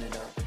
turn it up.